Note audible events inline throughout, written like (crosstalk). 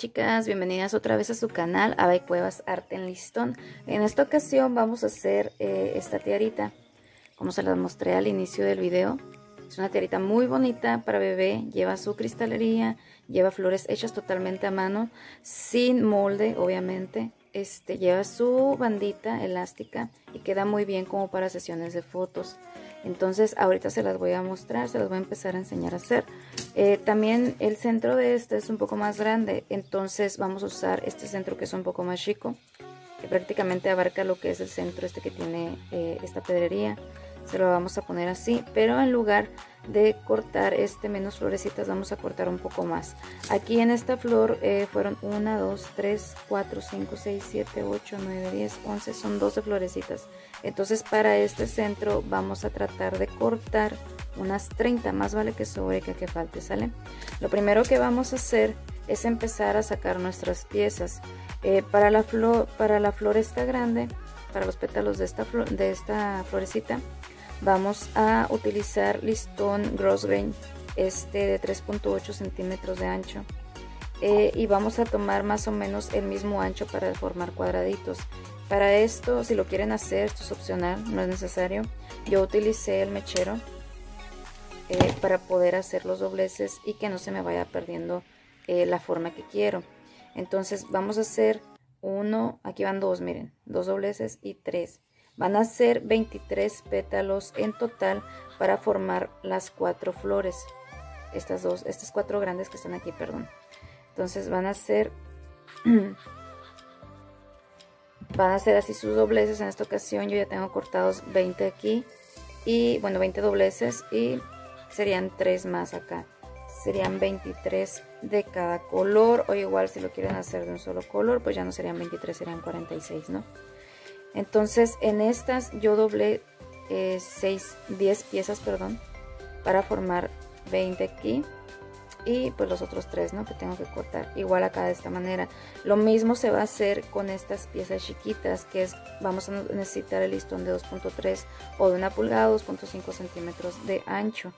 Chicas, bienvenidas otra vez a su canal Abay Cuevas Arte en Listón. En esta ocasión vamos a hacer eh, esta tiarita, como se las mostré al inicio del video. Es una tiarita muy bonita para bebé, lleva su cristalería, lleva flores hechas totalmente a mano, sin molde obviamente. Este, lleva su bandita elástica y queda muy bien como para sesiones de fotos. Entonces ahorita se las voy a mostrar, se las voy a empezar a enseñar a hacer. Eh, también el centro de este es un poco más grande, entonces vamos a usar este centro que es un poco más chico, que prácticamente abarca lo que es el centro este que tiene eh, esta pedrería. Se lo vamos a poner así, pero en lugar de cortar este menos florecitas vamos a cortar un poco más. Aquí en esta flor eh, fueron 1, 2, 3, 4, 5, 6, 7, 8, 9, 10, 11, son 12 florecitas. Entonces para este centro vamos a tratar de cortar unas 30, más vale que sobre que que falte, ¿sale? Lo primero que vamos a hacer es empezar a sacar nuestras piezas. Eh, para, la flor, para la flor esta grande, para los pétalos de esta, de esta florecita, vamos a utilizar listón Grain este de 3.8 centímetros de ancho. Eh, y vamos a tomar más o menos el mismo ancho para formar cuadraditos. Para esto, si lo quieren hacer, esto es opcional, no es necesario. Yo utilicé el mechero eh, para poder hacer los dobleces y que no se me vaya perdiendo eh, la forma que quiero. Entonces vamos a hacer uno, aquí van dos, miren, dos dobleces y tres. Van a ser 23 pétalos en total para formar las cuatro flores. Estas dos, estas cuatro grandes que están aquí, perdón. Entonces van a ser (clears throat) van a ser así sus dobleces en esta ocasión. Yo ya tengo cortados 20 aquí y bueno 20 dobleces y serían 3 más acá. Serían 23 de cada color o igual si lo quieren hacer de un solo color pues ya no serían 23 serían 46 no entonces en estas yo doblé 6 eh, 10 piezas perdón para formar 20 aquí y pues los otros tres ¿no? que tengo que cortar igual acá de esta manera. Lo mismo se va a hacer con estas piezas chiquitas que es vamos a necesitar el listón de 2.3 o de una pulgada 2.5 centímetros de ancho.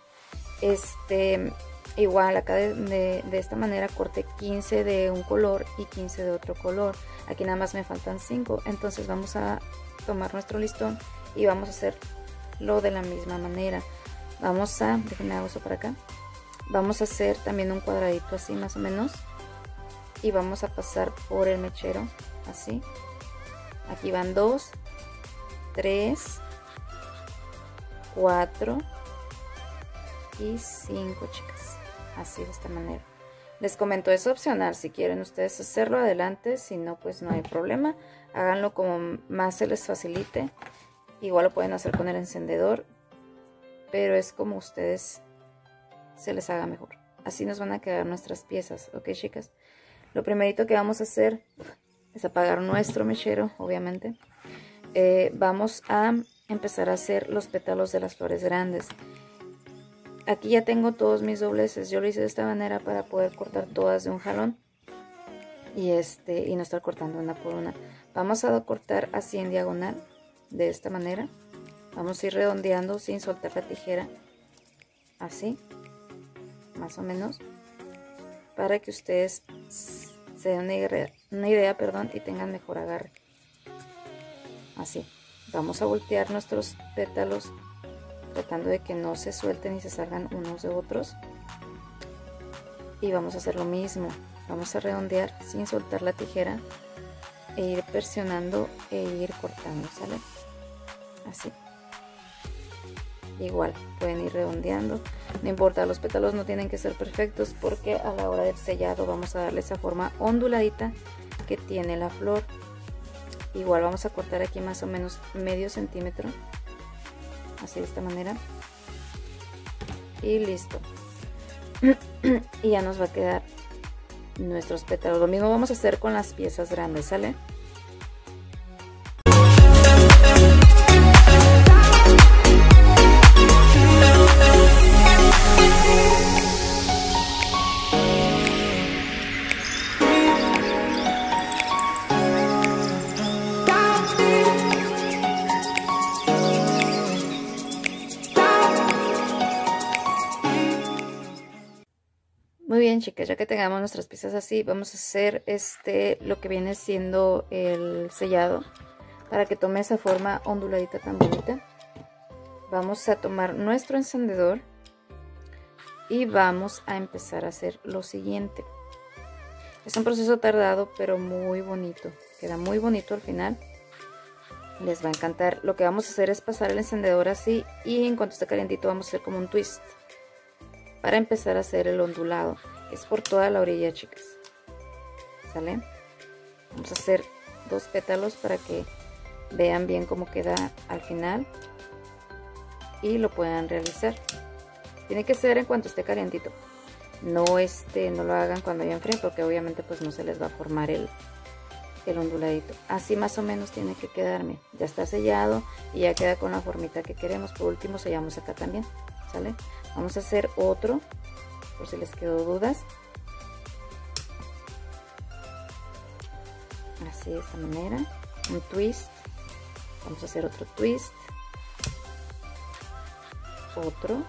Este igual acá de, de, esta manera corté 15 de un color y 15 de otro color. Aquí nada más me faltan 5 entonces vamos a tomar nuestro listón y vamos a hacerlo de la misma manera. Vamos a déjenme hago eso para acá vamos a hacer también un cuadradito así más o menos. Y vamos a pasar por el mechero así. Aquí van dos tres 4 y 5 chicas. Así de esta manera. Les comento es opcional. Si quieren ustedes hacerlo adelante. Si no pues no hay problema. Háganlo como más se les facilite. Igual lo pueden hacer con el encendedor. Pero es como ustedes se les haga mejor así nos van a quedar nuestras piezas ok chicas lo primerito que vamos a hacer es apagar nuestro mechero obviamente eh, vamos a empezar a hacer los pétalos de las flores grandes. Aquí ya tengo todos mis dobleces. Yo lo hice de esta manera para poder cortar todas de un jalón. Y, este, y no estar cortando una por una. Vamos a cortar así en diagonal. De esta manera. Vamos a ir redondeando sin soltar la tijera. Así. Más o menos. Para que ustedes se den una idea, perdón, y tengan mejor agarre. Así. Vamos a voltear nuestros pétalos tratando de que no se suelten y se salgan unos de otros. Y vamos a hacer lo mismo. Vamos a redondear sin soltar la tijera e ir presionando e ir cortando, ¿sale? Así. Igual, pueden ir redondeando. No importa, los pétalos no tienen que ser perfectos porque a la hora del sellado vamos a darle esa forma onduladita que tiene la flor. Igual vamos a cortar aquí más o menos medio centímetro así de esta manera. Y listo. (clears throat) Y ya nos va a quedar nuestros pétalos. Lo mismo vamos a hacer con las piezas grandes sale chicas, ya que tengamos nuestras piezas así, vamos a hacer este lo que viene siendo el sellado para que tome esa forma onduladita tan bonita. Vamos a tomar nuestro encendedor y vamos a empezar a hacer lo siguiente. Es un proceso tardado, pero muy bonito. Queda muy bonito al final. Les va a encantar. Lo que vamos a hacer es pasar el encendedor así y en cuanto esté calientito vamos a hacer como un twist para empezar a hacer el ondulado. Es por toda la orilla, chicas. ¿Sale? Vamos a hacer dos pétalos para que vean bien cómo queda al final y lo puedan realizar. Tiene que ser en cuanto esté calientito. No, este, no lo hagan cuando ya enfríe porque obviamente pues no se les va a formar el, el onduladito. Así más o menos tiene que quedarme. Ya está sellado y ya queda con la formita que queremos. Por último sellamos acá también. ¿Sale? Vamos a hacer otro, por si les quedó dudas. Así de esta manera. Un twist. Vamos a hacer otro twist. Otro.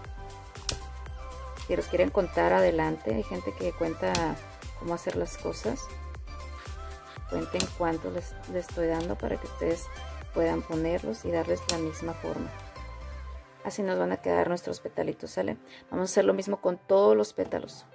Si los quieren contar adelante, hay gente que cuenta cómo hacer las cosas. Cuenten cuánto les, les estoy dando para que ustedes puedan ponerlos y darles la misma forma. Así nos van a quedar nuestros petalitos, ¿sale? Vamos a hacer lo mismo con todos los pétalos.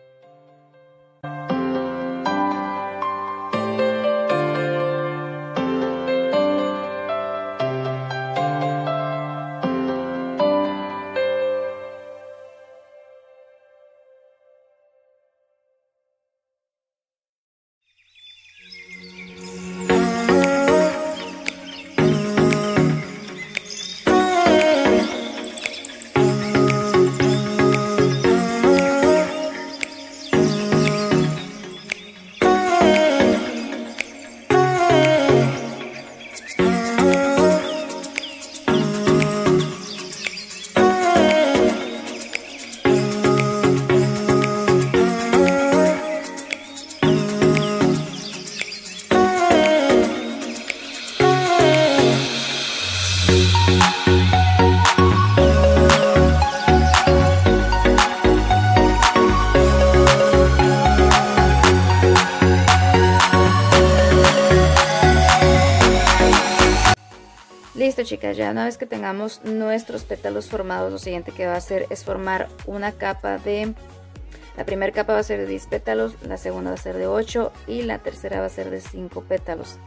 Chicas, ya una vez que tengamos nuestros pétalos formados, lo siguiente que va a hacer es formar una capa de... La primera capa va a ser de 10 pétalos, la segunda va a ser de 8 y la tercera va a ser de 5 pétalos.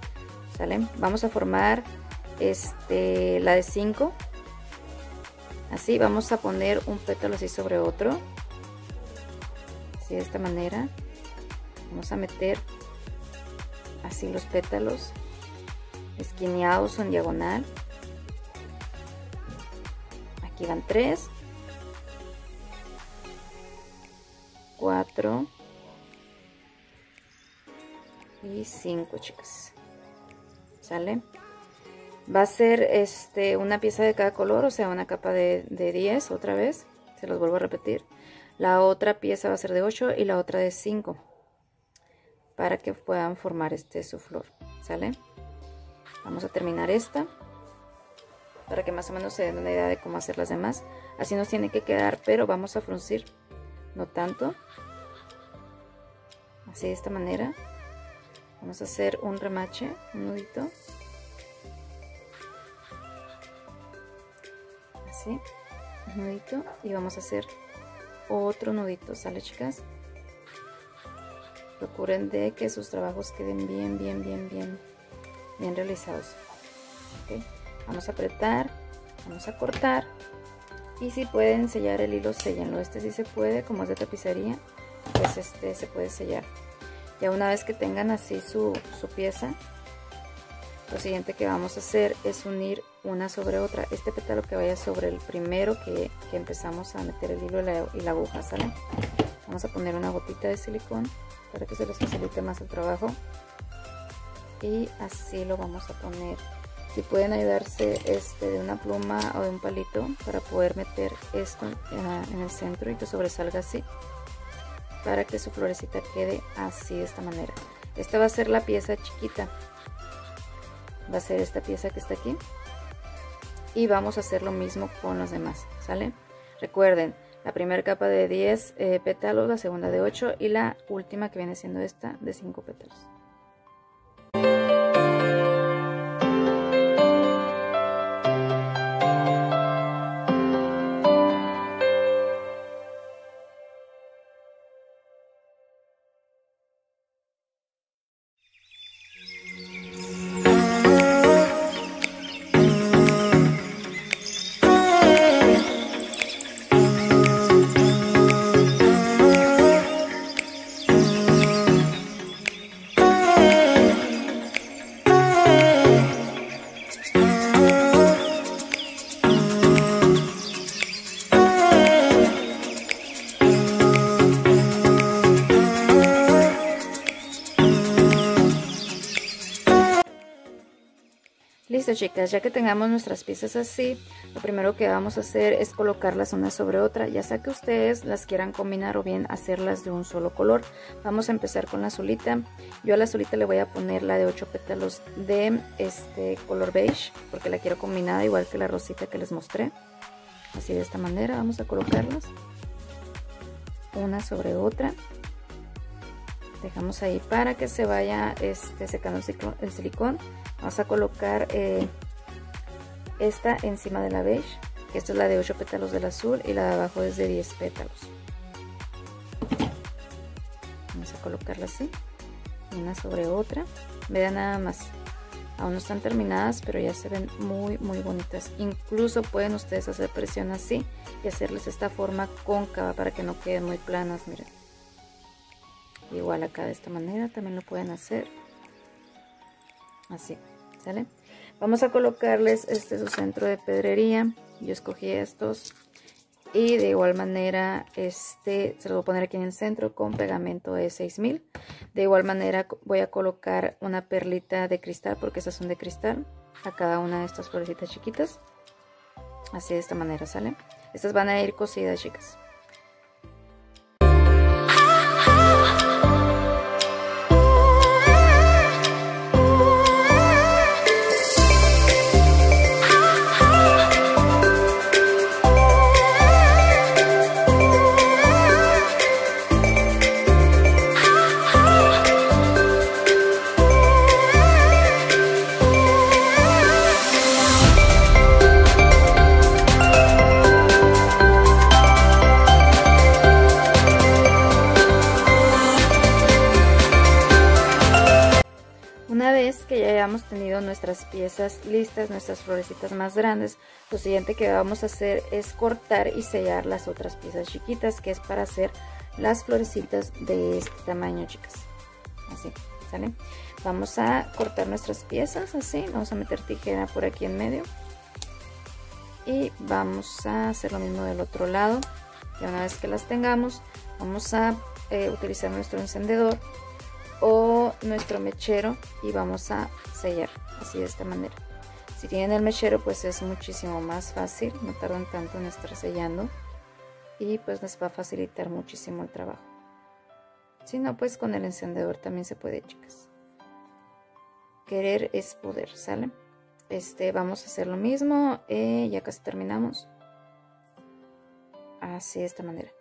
¿Sale? Vamos a formar este, la de 5. Así vamos a poner un pétalo así sobre otro. Así de esta manera. Vamos a meter así los pétalos esquineados en diagonal. Aquí van tres. Cuatro. Y cinco, chicas. ¿Sale? Va a ser este, una pieza de cada color, o sea, una capa de, de 10 otra vez. Se los vuelvo a repetir. La otra pieza va a ser de 8 y la otra de 5. Para que puedan formar este su flor. ¿Sale? Vamos a terminar esta. Para que más o menos se den una idea de cómo hacer las demás. Así nos tiene que quedar, pero vamos a fruncir. No tanto. Así de esta manera. Vamos a hacer un remache, un nudito. Así, un nudito. Y vamos a hacer otro nudito, ¿sale chicas? Procuren de que sus trabajos queden bien, bien, bien, bien, bien realizados. Vamos a apretar, vamos a cortar. Y si pueden sellar el hilo, sellenlo. Este sí se puede, como es de tapicería, pues este se puede sellar. Ya una vez que tengan así su, pieza, lo siguiente que vamos a hacer es unir una sobre otra. Este pétalo que vaya sobre el primero que, empezamos a meter el hilo y la, aguja, ¿sale? Vamos a poner una gotita de silicón para que se les facilite más el trabajo. Y así lo vamos a poner. Si pueden ayudarse este, de una pluma o de un palito para poder meter esto en el centro y que sobresalga así para que su florecita quede así de esta manera. Esta va a ser la pieza chiquita. Va a ser esta pieza que está aquí. Y vamos a hacer lo mismo con los demás, ¿sale? Recuerden, la primera capa de 10 eh, pétalos, la segunda de 8 y la última que viene siendo esta de 5 pétalos. Chicas, ya que tengamos nuestras piezas así, lo primero que vamos a hacer es colocarlas una sobre otra, ya sea que ustedes las quieran combinar o bien hacerlas de un solo color. Vamos a empezar con la azulita. Yo a la azulita le voy a poner la de 8 pétalos de este color beige, porque la quiero combinada igual que la rosita que les mostré. Así de esta manera vamos a colocarlas una sobre otra dejamos ahí para que se vaya este, secando el silicón vamos a colocar eh, esta encima de la beige esta es la de 8 pétalos del azul y la de abajo es de 10 pétalos. Vamos a colocarla así una sobre otra. Vean nada más aún no están terminadas pero ya se ven muy muy bonitas. Incluso pueden ustedes hacer presión así y hacerles esta forma cóncava para que no queden muy planas miren. Igual acá de esta manera también lo pueden hacer. Así vamos a colocarles este su centro de pedrería. Yo escogí estos. Y de igual manera este se lo voy a poner aquí en el centro con pegamento de 6000 de igual manera voy a colocar una perlita de cristal porque esas son de cristal a cada una de estas florecitas chiquitas. Así de esta manera sale estas van a ir cosidas chicas tenido nuestras piezas listas, nuestras florecitas más grandes, lo siguiente que vamos a hacer es cortar y sellar las otras piezas chiquitas, que es para hacer las florecitas de este tamaño, chicas. Así, ¿sale? Vamos a cortar nuestras piezas así, vamos a meter tijera por aquí en medio. Y vamos a hacer lo mismo del otro lado. Y una vez que las tengamos, vamos a eh, utilizar nuestro encendedor o nuestro mechero y vamos a sellar así de esta manera. Si tienen el mechero pues es muchísimo más fácil, no tardan tanto en estar sellando y pues les va a facilitar muchísimo el trabajo. Si no pues con el encendedor también se puede chicas. Querer es poder, ¿sale? Este, vamos a hacer lo mismo, eh, ya casi terminamos. Así de esta manera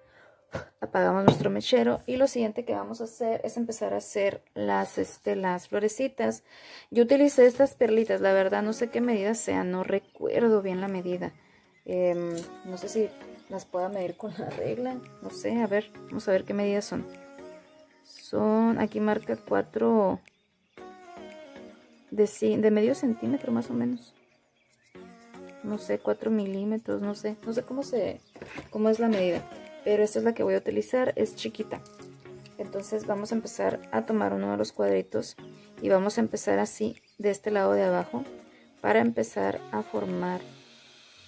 apagamos nuestro mechero y lo siguiente que vamos a hacer es empezar a hacer las, este, las florecitas. Yo utilicé estas perlitas, la verdad no sé qué medida sean, no recuerdo bien la medida. Em, no sé si las pueda medir con la regla, no sé, a ver, vamos a ver qué medidas son. Son, aquí marca 4 de, de medio centímetro más o menos. No sé, 4 milímetros, no sé, no sé cómo se, cómo es la medida pero esta es la que voy a utilizar, es chiquita. Entonces vamos a empezar a tomar uno de los cuadritos y vamos a empezar así de este lado de abajo para empezar a formar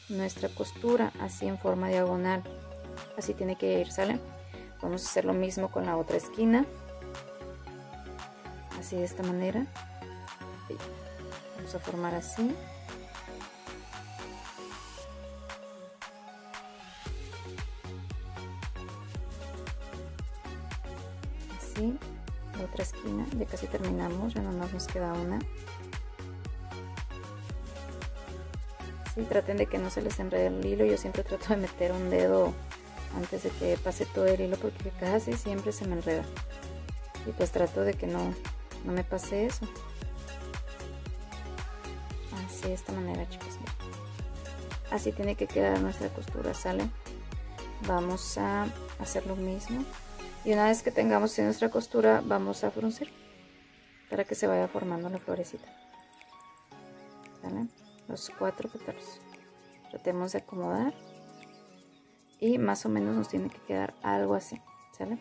nuestra costura así en forma diagonal. Así tiene que ir, ¿sale? Vamos a hacer lo mismo con la otra esquina. Así de esta manera. Vamos a formar así. Ya casi terminamos ya nomás nos queda una. Traten de que no se les enrede el hilo yo siempre trato de meter un dedo antes de que pase todo el hilo porque casi siempre se me enreda. Y pues trato de que no, no me pase eso. Así de esta manera chicos así tiene que quedar nuestra costura sale vamos a hacer lo mismo y una vez que tengamos nuestra costura vamos a fruncir para que se vaya formando la florecita. Los cuatro pétalos. Tratemos de acomodar. Y más o menos nos tiene que quedar algo así ¿sale?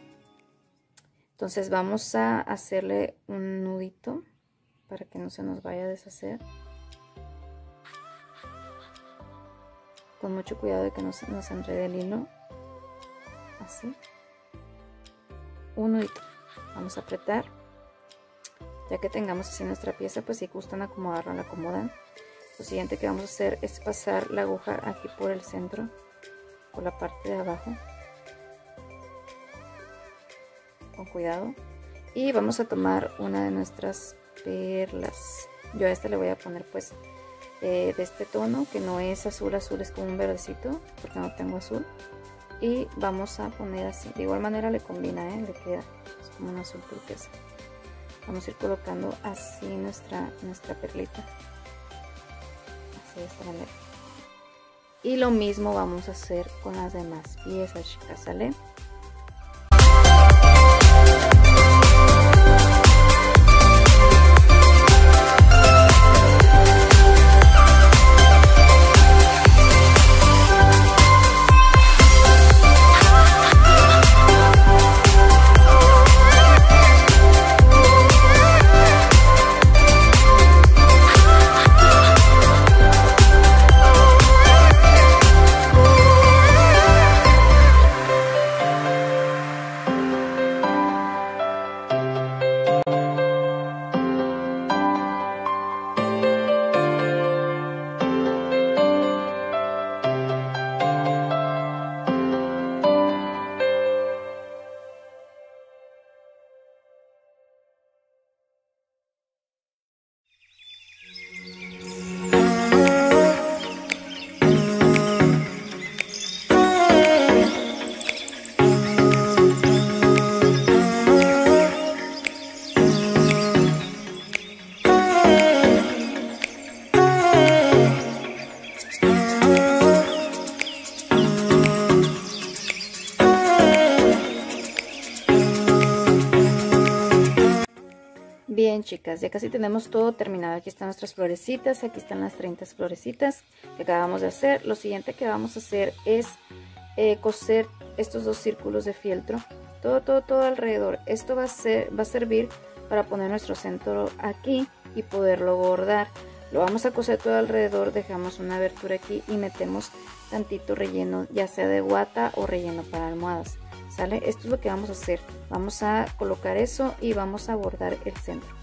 entonces vamos a hacerle un nudito para que no se nos vaya a deshacer. Con mucho cuidado de que no se nos enrede el hilo. Así un nudito vamos a apretar. Ya que tengamos así nuestra pieza pues si gustan acomodarla la acomodan. Lo siguiente que vamos a hacer es pasar la aguja aquí por el centro por la parte de abajo. Con cuidado. Y vamos a tomar una de nuestras perlas. Yo a esta le voy a poner pues eh, de este tono que no es azul azul es como un verdecito porque no tengo azul y vamos a poner así. De igual manera le combina ¿eh? le queda es como un azul turquesa vamos a ir colocando así nuestra nuestra perlita. Así de esta manera. Y lo mismo vamos a hacer con las demás piezas chicas sale chicas, ya casi tenemos todo terminado. Aquí están nuestras florecitas, aquí están las 30 florecitas que acabamos de hacer. Lo siguiente que vamos a hacer es eh, coser estos dos círculos de fieltro. Todo, todo, todo alrededor. Esto va a, ser, va a servir para poner nuestro centro aquí y poderlo bordar. Lo vamos a coser todo alrededor, dejamos una abertura aquí y metemos tantito relleno, ya sea de guata o relleno para almohadas. ¿Sale? Esto es lo que vamos a hacer. Vamos a colocar eso y vamos a bordar el centro.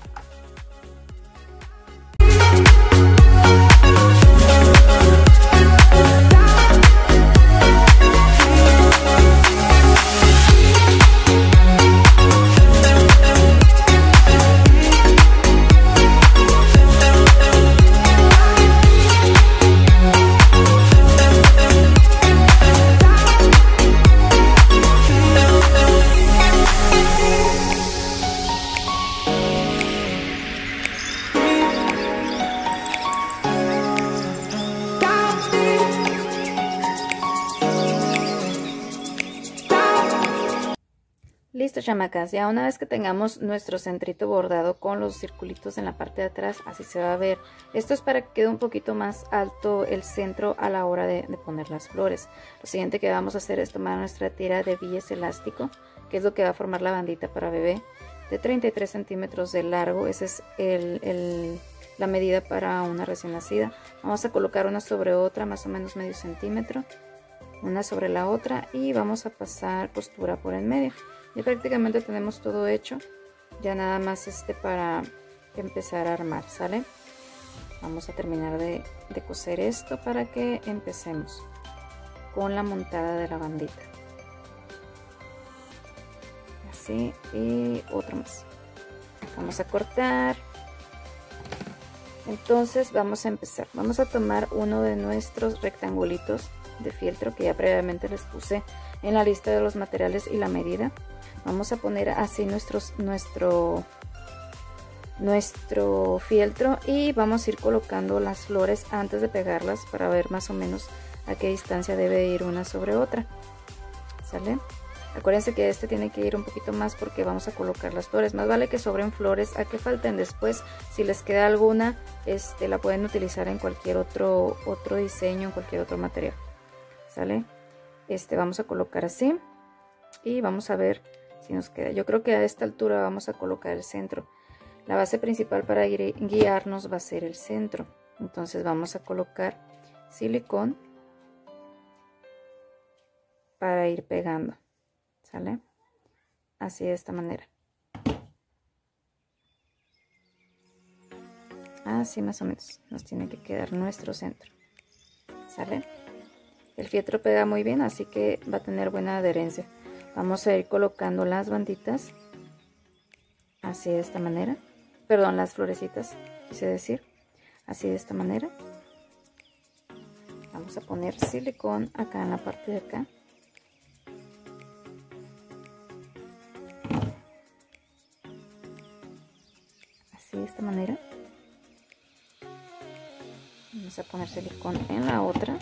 Chamacas. Ya una vez que tengamos nuestro centrito bordado con los circulitos en la parte de atrás, así se va a ver. Esto es para que quede un poquito más alto el centro a la hora de, poner las flores. Lo siguiente que vamos a hacer es tomar nuestra tira de billes elástico, que es lo que va a formar la bandita para bebé, de 33 centímetros de largo. Esa es la medida para una recién nacida. Vamos a colocar una sobre otra, más o menos medio centímetro. Una sobre la otra y vamos a pasar costura por en medio. Y prácticamente tenemos todo hecho. Ya nada más este para empezar a armar, ¿sale? Vamos a terminar de, coser esto para que empecemos con la montada de la bandita. Así y otro más. Vamos a cortar. Entonces vamos a empezar. Vamos a tomar uno de nuestros rectangulitos de fieltro que ya previamente les puse en la lista de los materiales y la medida vamos a poner así nuestros, nuestro nuestro fieltro y vamos a ir colocando las flores antes de pegarlas para ver más o menos a qué distancia debe ir una sobre otra ¿sale? acuérdense que este tiene que ir un poquito más porque vamos a colocar las flores más vale que sobren flores a que falten después si les queda alguna este la pueden utilizar en cualquier otro otro diseño en cualquier otro material ¿sale? este vamos a colocar así y vamos a ver nos queda. Yo creo que a esta altura vamos a colocar el centro. La base principal para guiarnos va a ser el centro. Entonces vamos a colocar silicón para ir pegando. ¿Sale? Así de esta manera. Así más o menos nos tiene que quedar nuestro centro. ¿Sale? El fieltro pega muy bien, así que va a tener buena adherencia vamos a ir colocando las banditas así de esta manera perdón las florecitas quise decir así de esta manera. Vamos a poner silicón acá en la parte de acá. Así de esta manera. Vamos a poner silicón en la otra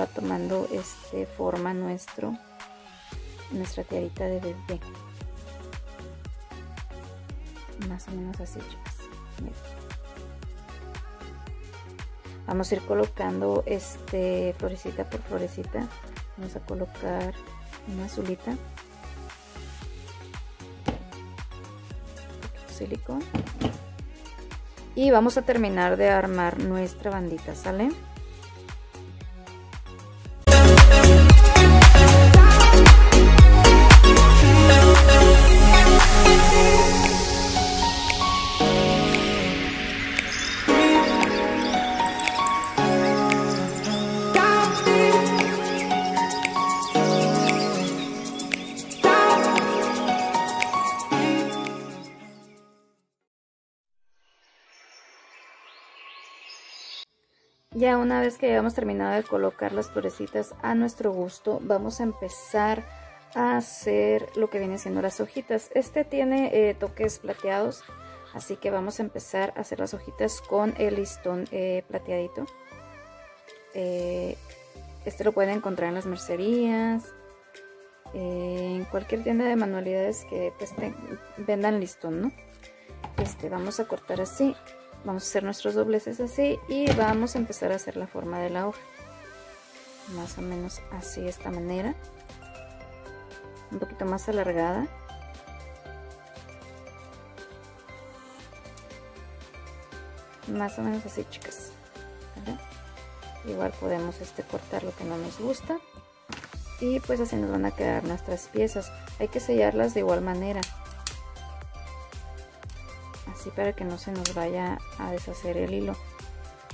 va tomando este forma nuestro nuestra tiarita de bebé. Más o menos así chicas. Vamos a ir colocando este florecita por florecita. Vamos a colocar una azulita. Silicón. Y vamos a terminar de armar nuestra bandita sale Ya una vez que hayamos terminado de colocar las florecitas a nuestro gusto, vamos a empezar a hacer lo que viene siendo las hojitas. Este tiene eh, toques plateados, Así que vamos a empezar a hacer las hojitas con el listón eh, plateadito. Eh, este lo pueden encontrar en las mercerías, en cualquier tienda de manualidades que pues, vendan listón, ¿no? Este, vamos a cortar así, vamos a hacer nuestros dobleces así y vamos a empezar a hacer la forma de la hoja. Más o menos así, de esta manera. Un poquito más alargada. Más o menos así, chicas. Igual podemos este, cortar lo que no nos gusta. Y pues así nos van a quedar nuestras piezas. Hay que sellarlas de igual manera. Así para que no se nos vaya a deshacer el hilo.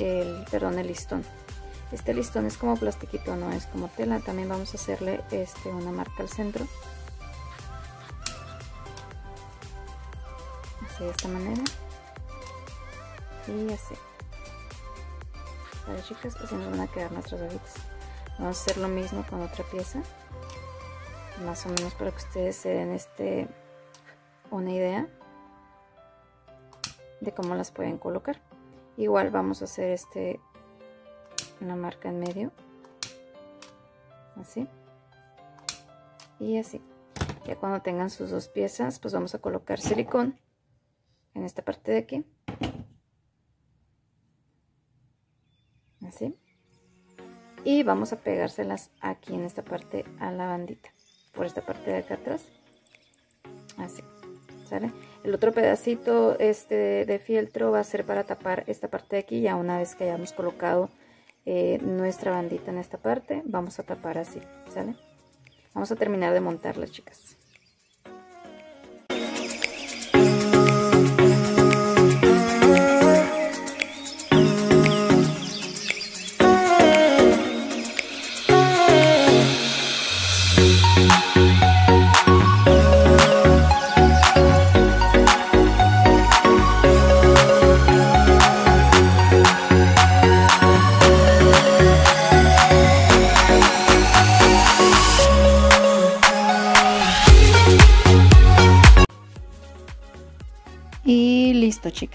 El, perdón, el listón. Este listón es como plastiquito, no es como tela. También vamos a hacerle este, una marca al centro. Así de esta manera. Y así chicas, así nos van a quedar nuestros hojitas. Vamos a hacer lo mismo con otra pieza. Más o menos para que ustedes se den este una idea de cómo las pueden colocar. Igual vamos a hacer este una marca en medio. Así. Y así. Ya cuando tengan sus dos piezas, pues vamos a colocar silicón en esta parte de aquí. así y vamos a pegárselas aquí en esta parte a la bandita por esta parte de acá atrás así ¿sale? El otro pedacito este de fieltro va a ser para tapar esta parte de aquí ya una vez que hayamos colocado eh, nuestra bandita en esta parte vamos a tapar así ¿sale? vamos a terminar de montarla chicas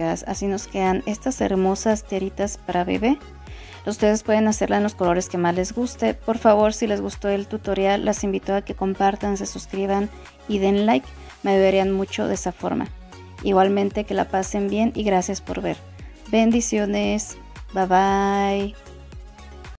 así nos quedan estas hermosas tiaritas para bebé. Ustedes pueden hacerla en los colores que más les guste. Por favor, si les gustó el tutorial, las invito a que compartan, se suscriban y den like. Me verían mucho de esa forma. Igualmente que la pasen bien y gracias por ver. Bendiciones. Bye bye.